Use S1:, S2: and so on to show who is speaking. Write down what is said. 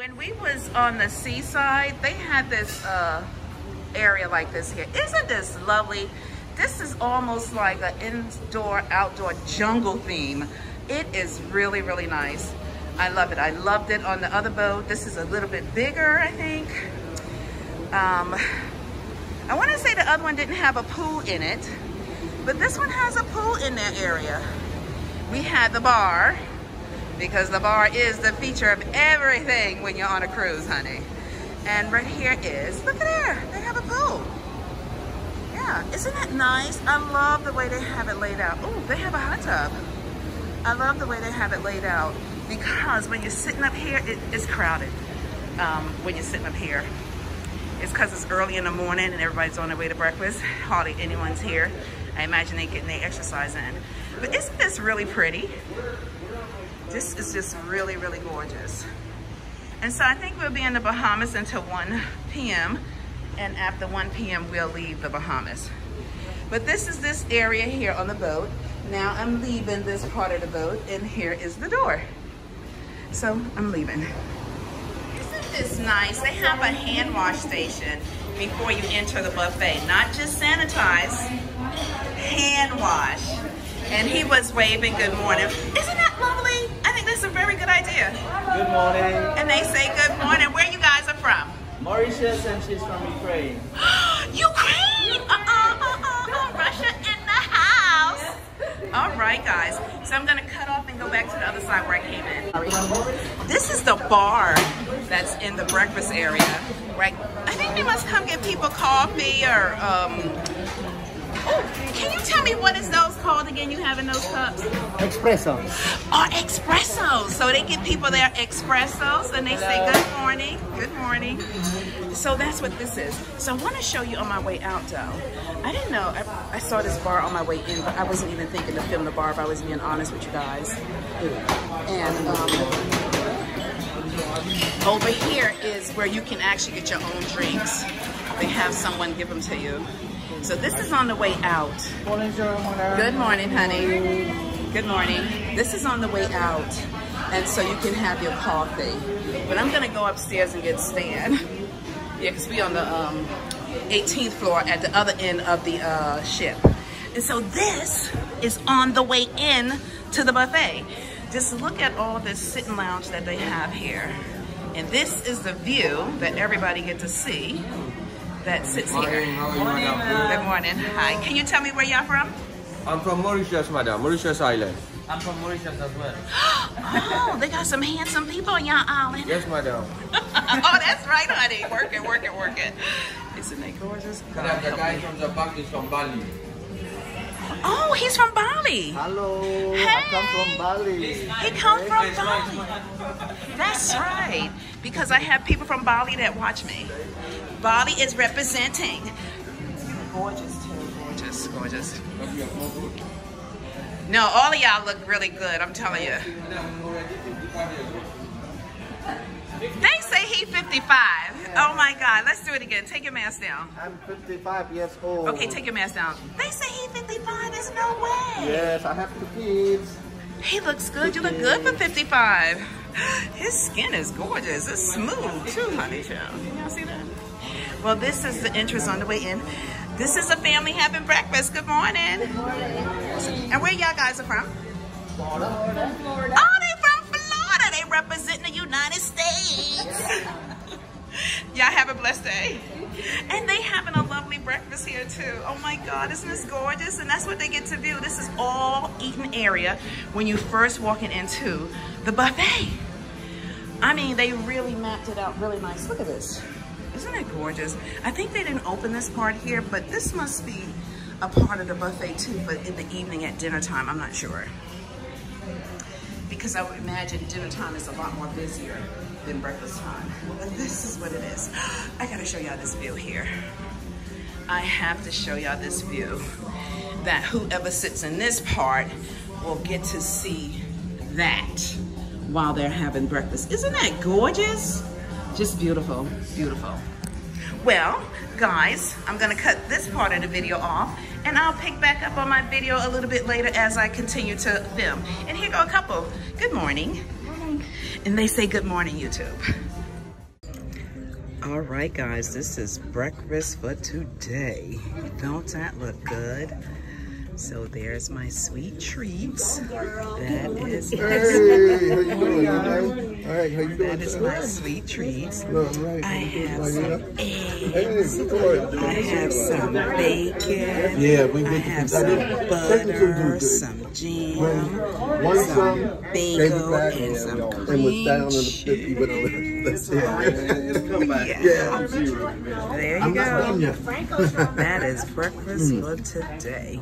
S1: When we was on the seaside, they had this uh, area like this here. Isn't this lovely? This is almost like an indoor, outdoor jungle theme. It is really, really nice. I love it. I loved it on the other boat. This is a little bit bigger, I think. Um, I want to say the other one didn't have a pool in it, but this one has a pool in that area. We had the bar, because the bar is the feature of everything when you're on a cruise, honey. And right here is, look at there, they have a pool. Yeah, isn't that nice? I love the way they have it laid out. Oh, they have a hot tub. I love the way they have it laid out because when you're sitting up here, it, it's crowded um, when you're sitting up here. It's because it's early in the morning and everybody's on their way to breakfast. Hardly anyone's here. I imagine they're getting their exercise in. But isn't this really pretty? This is just really, really gorgeous. And so I think we'll be in the Bahamas until 1 p.m. And after 1 p.m., we'll leave the Bahamas. But this is this area here on the boat. Now I'm leaving this part of the boat and here is the door. So I'm leaving. Isn't this nice? They have a hand wash station before you enter the buffet. Not just sanitize, hand wash. And he was waving good morning. Isn't? I think that's a very good idea.
S2: Good morning.
S1: And they say good morning. Where you guys are from?
S2: Mauritius and she's from Ukraine.
S1: Ukraine! Uh-uh, uh-uh, uh, Russia in the house. All right, guys. So I'm gonna cut off and go back to the other side where I came in. This is the bar that's in the breakfast area, right? I think they must come get people coffee or um, can you tell me what is those called again you have in those cups?
S3: Espresso.
S1: Oh, espressos. So they give people their espressos and they say good morning, good morning. So that's what this is. So I want to show you on my way out though. I didn't know, I, I saw this bar on my way in, but I wasn't even thinking to film the bar if I was being honest with you guys. And um, over here is where you can actually get your own drinks. They have someone give them to you. So this is on the way out. Good morning, honey. Good morning. This is on the way out. And so you can have your coffee. But I'm gonna go upstairs and get Stan. Yeah, because we on the um, 18th floor at the other end of the uh, ship. And so this is on the way in to the buffet. Just look at all this sitting lounge that they have here. And this is the view that everybody get to see that sits here. Good morning. Hi. Can you tell me where y'all from?
S4: I'm from Mauritius, madam. Mauritius Island.
S2: I'm from Mauritius as well.
S1: oh, they got some handsome people on y'all island.
S4: Yes, madam.
S1: oh, that's right, honey. Work it, work it, work it. Isn't that gorgeous? God,
S4: Madam, the guy
S1: me.
S4: from the back is from Bali.
S1: Oh, he's from Bali.
S3: Hello.
S1: Hey.
S3: I come from Bali.
S1: He come from Bali. That's right. Because I have people from Bali that watch me. Bali is representing. Gorgeous too. Gorgeous, gorgeous. No, all of y'all look really good. I'm telling you. They say he 55. Oh my God. Let's do it again. Take your mask down.
S3: I'm 55 years old.
S1: Okay, take your mask down. They say he 55. There's no way.
S3: Yes, I have two kids.
S1: He looks good. You look good for 55. His skin is gorgeous. It's smooth too, honey child. Y'all see that? Well, this is the entrance on the way in. This is a family having breakfast. Good morning. And where y'all guys are from? Florida. Oh, they from Florida. They represent the United States. y'all have a blessed day. And they having a lovely breakfast here too. Oh my God, isn't this gorgeous? And that's what they get to view. This is all eating area when you first walking into the buffet. I mean, they really mapped it out really nice. Look at this. Isn't it gorgeous? I think they didn't open this part here, but this must be a part of the buffet too, but in the evening at dinner time, I'm not sure. Because I would imagine dinner time is a lot more busier than breakfast time. But this is what it is. I gotta show y'all this view here. I have to show y'all this view that whoever sits in this part will get to see that while they're having breakfast. Isn't that gorgeous? Just beautiful, beautiful. Well, guys, I'm gonna cut this part of the video off and I'll pick back up on my video a little bit later as I continue to film. And here go a couple. Good morning. And they say good morning, YouTube. All right, guys, this is breakfast for today. Don't that look good? So there's my sweet treats. That is
S5: Hey, how you doing? All right, how you doing?
S1: that is my sweet treats.
S5: No, I'm right.
S1: I have some eggs.
S5: Hey, good.
S1: I have some bacon.
S5: Yeah, we
S1: I have some
S5: Take it to
S1: butter,
S5: do
S1: some
S5: good.
S1: jam, some
S5: some,
S1: bagel, and some
S5: and was
S1: cream
S5: down on the 50 with all
S1: cheese.
S5: Uh, that. It'll come back.
S1: Yeah.
S5: Yeah, I'm zero.
S1: There you
S5: I'm not
S1: go. That is breakfast hmm. for today.